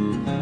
Mm-hmm.